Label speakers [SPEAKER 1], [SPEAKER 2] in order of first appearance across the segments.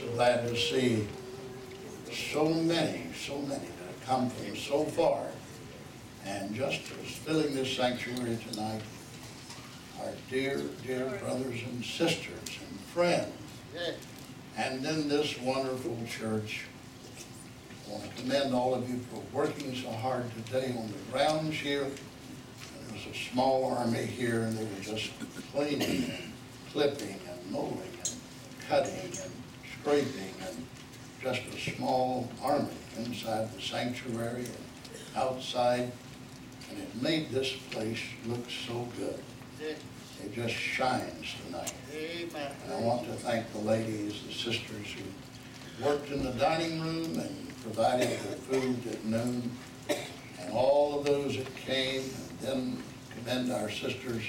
[SPEAKER 1] so glad to see so many, so many that have come from so far. And just as filling this sanctuary tonight, our dear, dear brothers and sisters and friends, and then this wonderful church. I want to commend all of you for working so hard today on the grounds here. There was a small army here, and they were just cleaning and clipping and mowing and cutting and scraping, and just a small army inside the sanctuary and outside. And it made this place look so good. It just shines tonight. And I want to thank the ladies, the sisters who worked in the dining room and provided the food at noon, and all of those that came, and then commend our sisters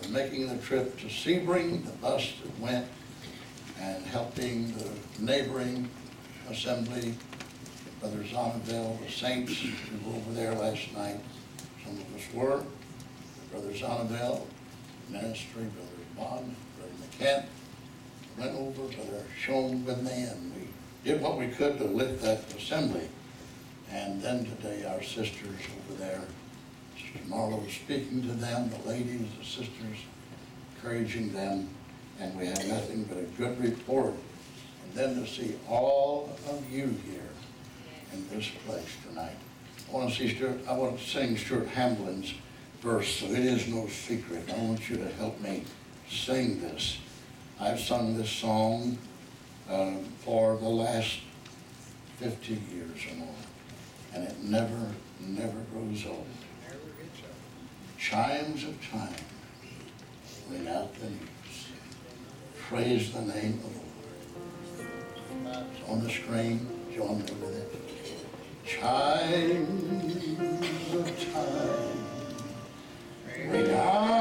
[SPEAKER 1] for making the trip to Sebring, the bus that went, and helping the neighboring assembly, Brother Zonaville, the saints who were over there last night. Some of us were, Brother Zonaville, ministry, Brother Bond, Brother McKent, went over, Brother Schoen with me, and we did what we could to lift that assembly. And then today, our sisters over there, Sister Marlow was speaking to them, the ladies, the sisters, encouraging them, and we had nothing but a good report. And then to see all of you here in this place tonight. I want to see Stuart, I want to sing Stuart Hamblen's verse, so it is no secret. I want you to help me sing this. I've sung this song uh, for the last 50 years or more, and it never, never grows old. Chimes of time ring out the. Praise the name of the Lord. It's on the screen, join me with it. Chimes of time ring out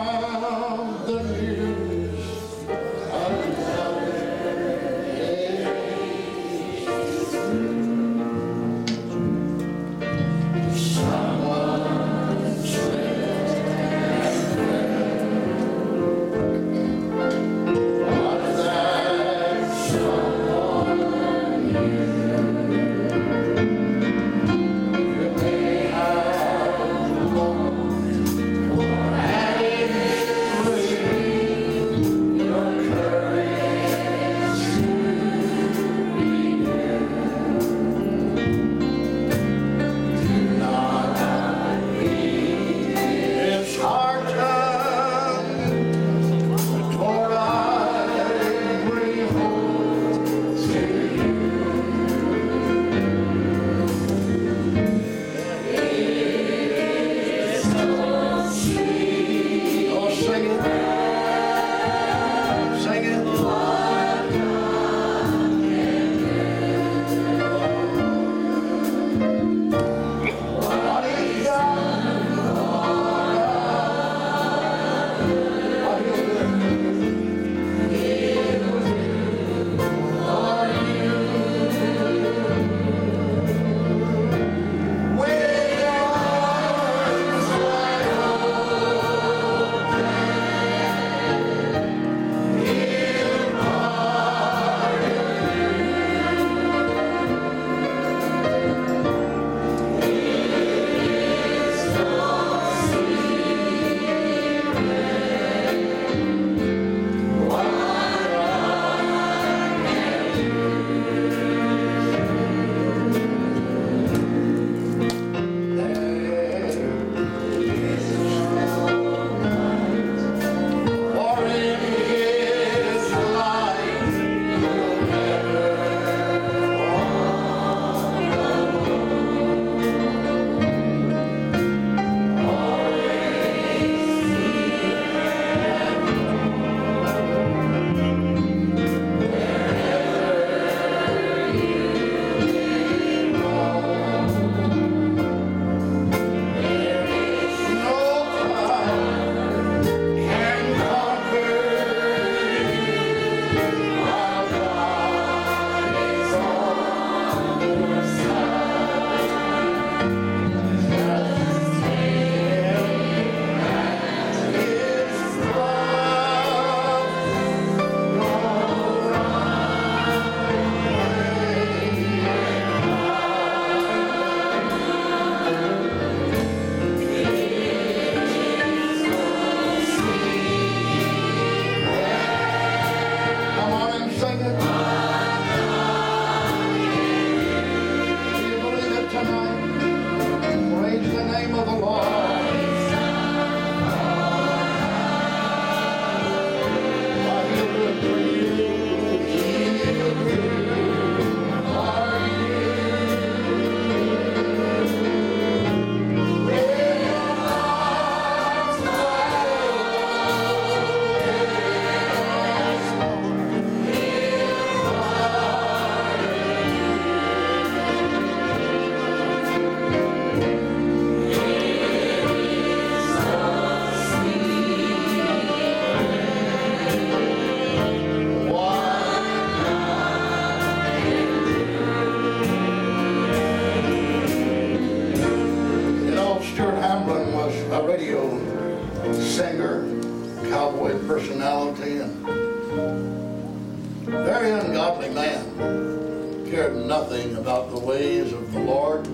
[SPEAKER 1] ways of the Lord.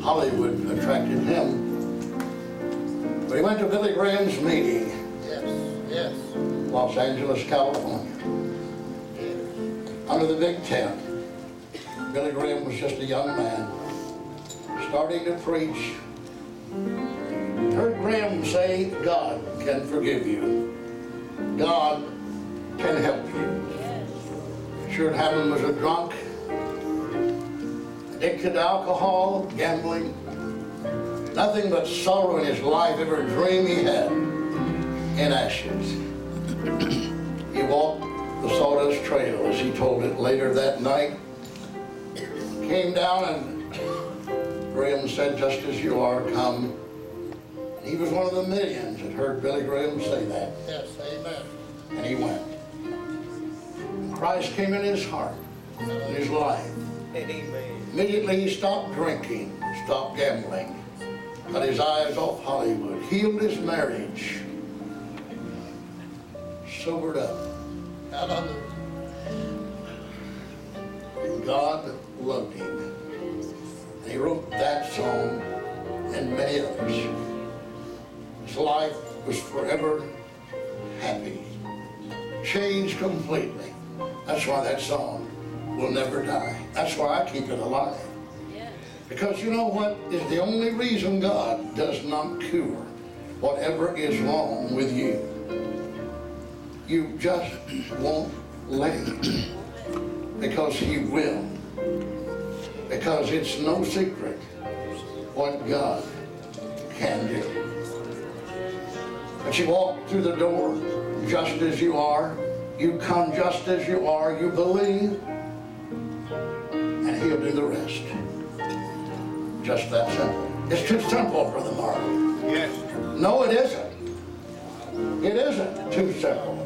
[SPEAKER 1] Hollywood attracted him. But he went to Billy Graham's meeting,
[SPEAKER 2] Yes, yes,
[SPEAKER 1] Los Angeles, California,
[SPEAKER 2] yes.
[SPEAKER 1] under the big tent. Billy Graham was just a young man, starting to preach. Heard Graham say, God can forgive you. God can help you. Stuart Hamblen was a drunk, addicted to alcohol, gambling, nothing but sorrow in his life, every dream he had in ashes. He walked the sawdust trail, as he told it later that night. Came down and Graham said, just as you are, come. And He was one of the millions that heard Billy Graham say that,
[SPEAKER 2] Yes, amen.
[SPEAKER 1] and he went. Christ came in his heart, in his life. Immediately he stopped drinking, stopped gambling, got his eyes off Hollywood, healed his marriage, sobered up.
[SPEAKER 2] Hallelujah.
[SPEAKER 1] And God loved him. And he wrote that song and many others. His life was forever happy, changed completely. That's why that song will never die. That's why I keep it alive. Because you know what is the only reason God does not cure whatever is wrong with you? You just won't let Him. Because He will. Because it's no secret what God can do. But you walk through the door just as you are. You come just as you are. You believe. And He'll do the rest. Just that simple. It's too simple, for the Marlon.
[SPEAKER 2] Yes.
[SPEAKER 1] No, it isn't. It isn't too simple.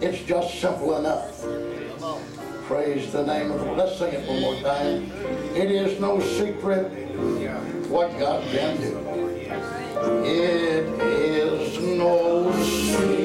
[SPEAKER 1] It's just simple enough. Praise the name of the Lord. Let's sing it one more time. It is no secret what God can do. It is no secret